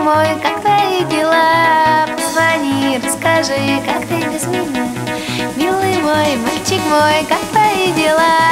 мой, как твои дела? Позвони, расскажи, как ты без меня? Милый мой, мальчик мой, как твои дела?